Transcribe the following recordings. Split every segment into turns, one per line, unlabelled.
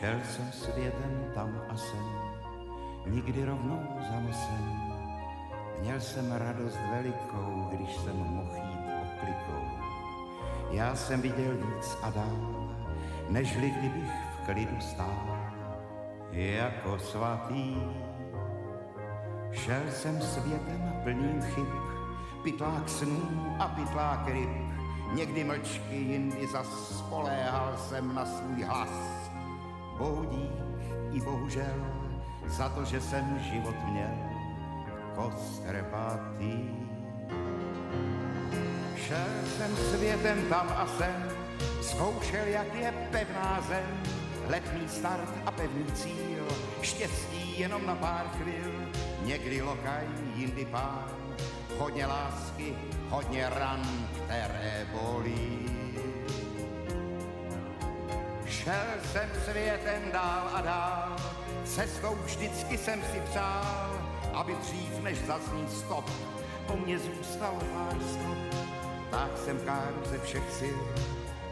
Šel jsem světem tam a sem, nikdy rovnou za nosem. Měl jsem radost velikou, když jsem mohl jít oklikou. Já jsem viděl víc a dál, nežli kdybych v klidu stál, jako svatý. Šel jsem světem plným chyb, pytlák snů a pytlák ryb, někdy mlčky, jindy zas spoléhal jsem na svůj hlas Bohu dík i bohužel za to, že jsem život měl kostrbatý. Šel jsem světem tam a sem, zkoušel, jak je pevná zem, letný start a pevný cíl, štěstí jenom na pár chvil, někdy lokaj, jindy pán, hodně lásky, hodně ran, které bolí. Šel jsem světem dál a dál, cestou vždycky jsem si přál, aby dřív než zazní stop, po mně zůstalo pár stop. Tak jsem káru ze všech sil,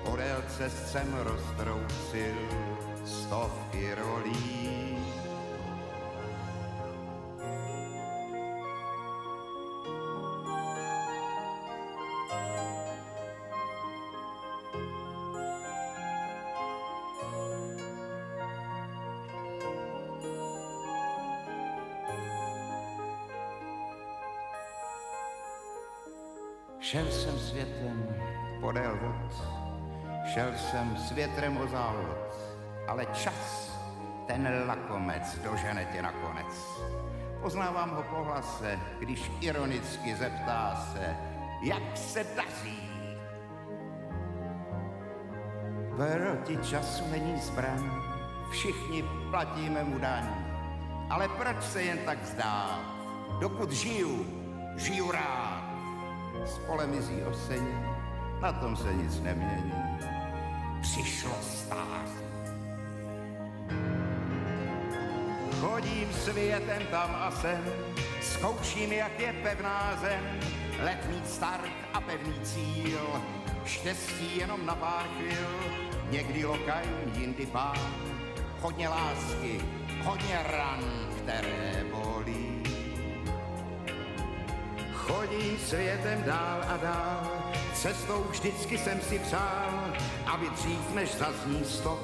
podél cest jsem roztrousil stovky rolí. Šel jsem světem podél vod, šel jsem s větrem o závod, ale čas, ten lakomec, dožene tě nakonec. Poznávám ho po hlase, když ironicky zeptá se, jak se daří. Proti času není zbraň, všichni platíme mu daň. Ale proč se jen tak zdát? Dokud žiju, žiju rád s polemizí osení, na tom se nic nemění. Přišlo stáří. Chodím světem tam a sem, zkouším, jak je pevná zem, letný start a pevný cíl, štěstí jenom na pár chvil, někdy lokaj, jindy pán, hodně lásky, hodně ran, které bolí. Chodím světem dál a dál, cestou vždycky jsem si přál, aby dřív než zazní stop,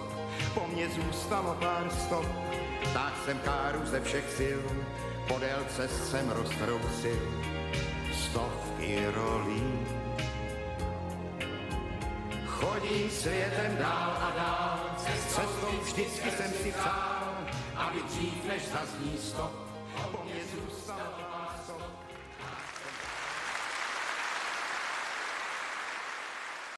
po mně zůstalo pár stop. Tak jsem káru ze všech sil, podél cest jsem roztrousil stovky rolí. Chodím světem dál a dál, cestou vždycky jsem si přál, aby dřív než zazní stop, po mně zůstalo.